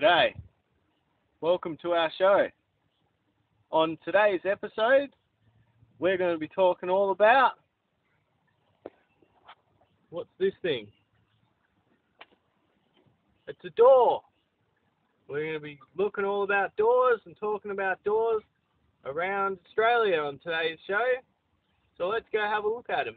G'day. Welcome to our show. On today's episode, we're going to be talking all about what's this thing? It's a door. We're going to be looking all about doors and talking about doors around Australia on today's show. So let's go have a look at them.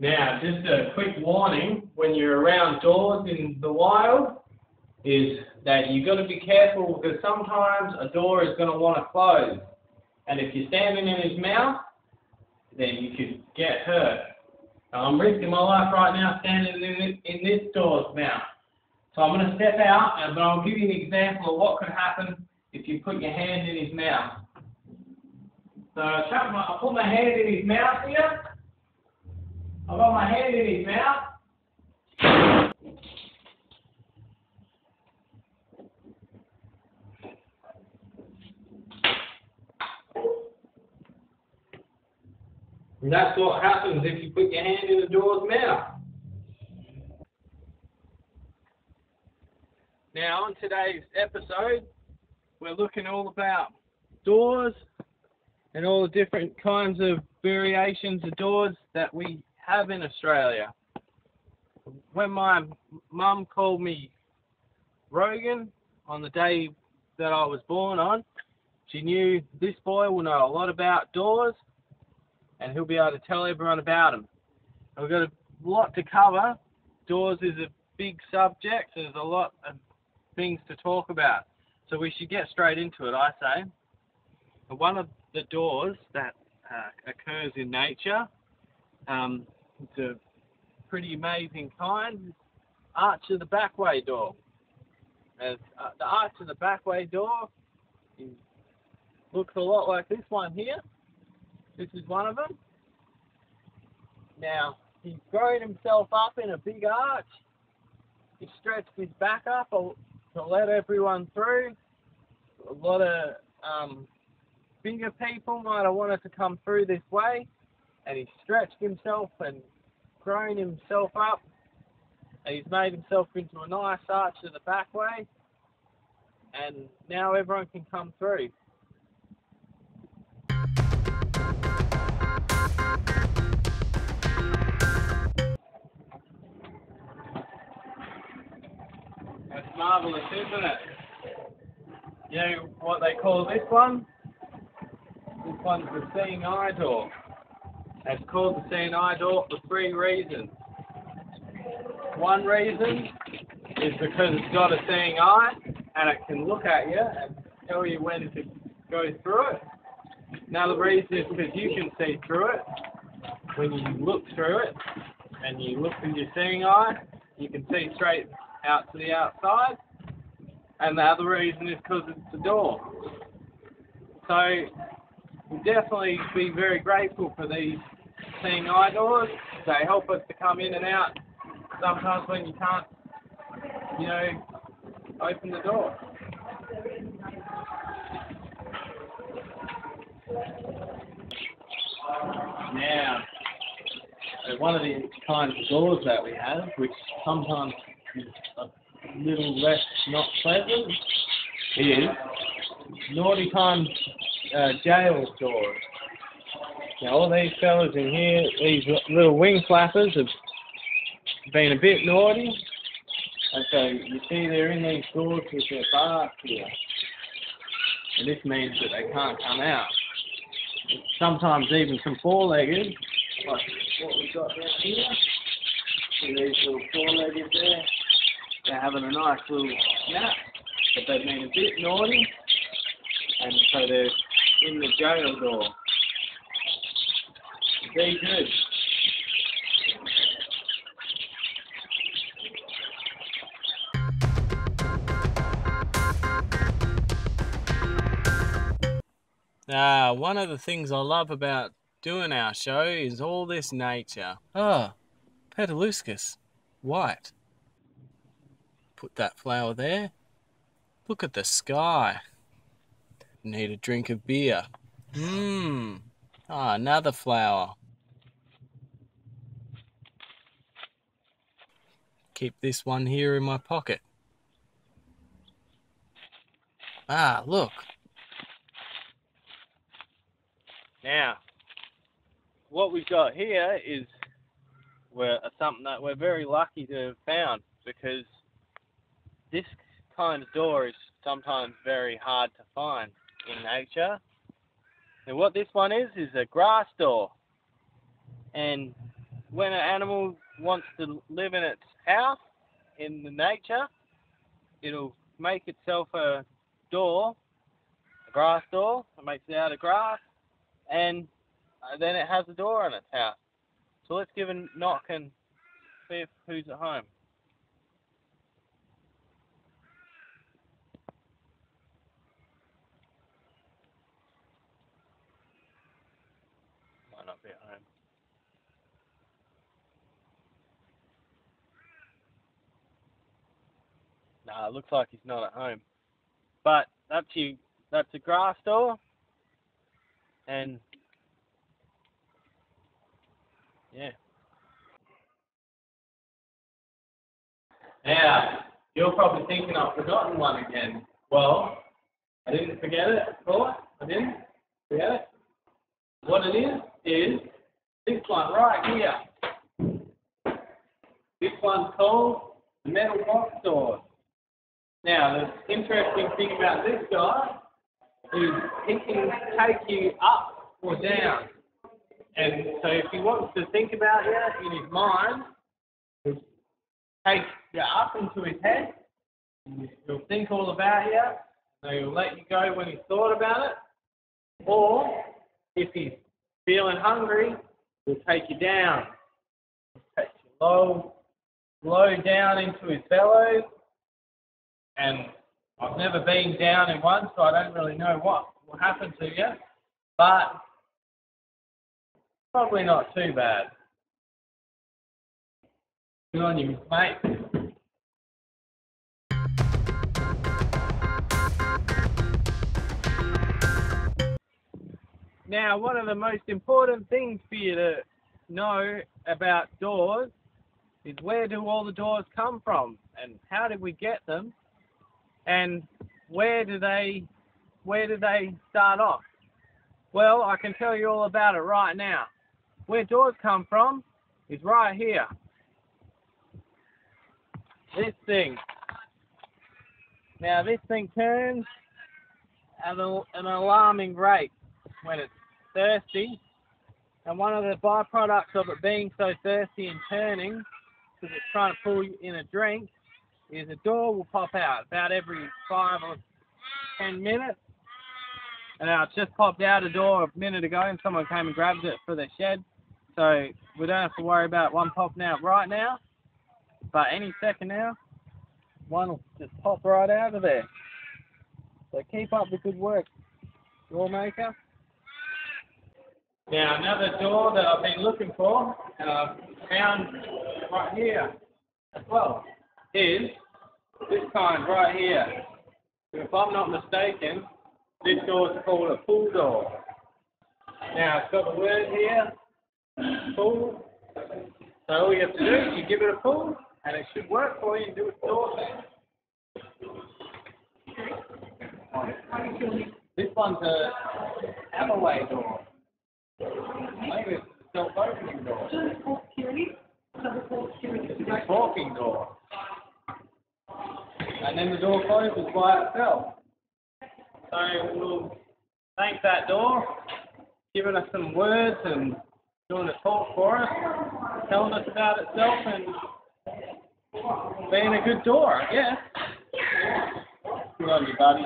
Now, just a quick warning when you're around doors in the wild is that you've got to be careful because sometimes a door is going to want to close. And if you're standing in his mouth, then you could get hurt. Now, I'm risking my life right now standing in this, in this door's mouth. So I'm going to step out, and- but I'll give you an example of what could happen if you put your hand in his mouth. So I my, I put my hand in his mouth here. I've got my hand in his mouth. And that's what happens if you put your hand in the door's mouth. Now, on today's episode, we're looking all about doors and all the different kinds of variations of doors that we have in Australia. When my mum called me Rogan on the day that I was born on, she knew this boy will know a lot about doors and he'll be able to tell everyone about them. We've got a lot to cover. Doors is a big subject, there's a lot of things to talk about. So we should get straight into it, I say. One of the doors that uh, occurs in nature um, it's a pretty amazing kind. Arch of the backway door. As, uh, the arch of the backway door is, looks a lot like this one here. This is one of them. Now, he's grown himself up in a big arch. He stretched his back up to let everyone through. A lot of um, bigger people might have wanted to come through this way and he's stretched himself and grown himself up. And he's made himself into a nice arch to the back way. And now everyone can come through. That's marvellous, isn't it? You know what they call this one? This one's the seeing eye door. It's called the seeing eye door for three reasons. One reason is because it's got a seeing eye and it can look at you and tell you when to go through it. Another reason is because you can see through it. When you look through it and you look with your seeing eye, you can see straight out to the outside. And the other reason is because it's a door. So definitely be very grateful for these seeing eye doors. They help us to come in and out sometimes when you can't, you know, open the door. Now, one of the kinds of doors that we have, which sometimes is a little less not pleasant, is naughty times uh, jail doors. Now all these fellas in here, these little wing flappers have been a bit naughty, and so you see they're in these doors with their bars here, and this means that they can't come out. Sometimes even some four-legged, like what we've got down here, see these little four-legged there, they're having a nice little nap, but they've been a bit naughty, and so they're in the jail door. Very good. Ah, one of the things I love about doing our show is all this nature. Ah, Pedileucus, white. Put that flower there. Look at the sky. Need a drink of beer. Mmm. Ah, another flower. Keep this one here in my pocket. Ah, look. Now, what we've got here is we're, something that we're very lucky to have found because this kind of door is sometimes very hard to find in nature. And what this one is, is a grass door. And when an animal wants to live in its house in the nature, it'll make itself a door, a grass door. It makes it out of grass, and uh, then it has a door on its house. So let's give a knock and see if who's at home. Might not be at home. Uh, it looks like he's not at home. But that's you. That's a grass door, and yeah. Now, you're probably thinking I've forgotten one again. Well, I didn't forget it, of. I didn't forget it. What it is, is this one right here. This one's called the metal box door. Now, the interesting thing about this guy is he can take you up or down. And so if he wants to think about you in his mind, he'll take you up into his head, he'll think all about you, so he'll let you go when he's thought about it. Or if he's feeling hungry, he'll take you down. He'll take you low, low down into his bellows. And I've never been down in one, so I don't really know what will happen to you. But Probably not too bad. Good on you, mate. Now, one of the most important things for you to know about doors is where do all the doors come from and how did we get them and where do they where do they start off? Well, I can tell you all about it right now where doors come from is right here. This thing. Now this thing turns at an alarming rate when it's thirsty. And one of the byproducts of it being so thirsty and turning, because it's trying to pull you in a drink, is a door will pop out about every five or ten minutes. And it's just popped out a door a minute ago and someone came and grabbed it for their shed. So we don't have to worry about one popping out right now. But any second now, one will just pop right out of there. So keep up the good work, door maker. Now another door that I've been looking for and I've found right here as well is this kind right here. If I'm not mistaken, this door is called a pull door. Now it's got the word here, pull. So all you have to do is you give it a pull, and it should work for you and do its door thing. This one's a Amaway door. Maybe it's a self-opening door. It's a door. And then the door closes by itself. So we'll thank that door, giving us some words and doing a talk for us, telling us about itself and being a good door, I guess. Good on you, buddy.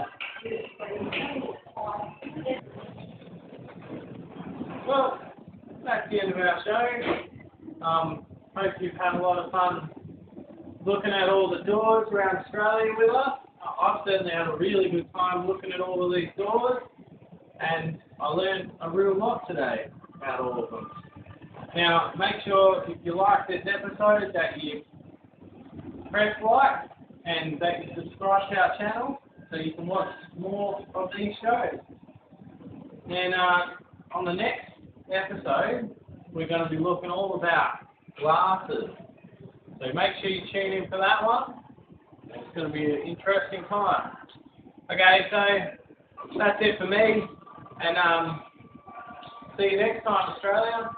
Well, that's the end of our show. Um, hope you've had a lot of fun looking at all the doors around Australia with us. I've certainly had a really good time looking at all of these doors, and I learned a real lot today about all of them. Now, make sure if you like this episode that you press like and that you subscribe to our channel so you can watch more of these shows. And uh, on the next episode, we're going to be looking all about glasses. So make sure you tune in for that one. It's going to be an interesting time. Okay, so that's it for me. And um, see you next time, Australia.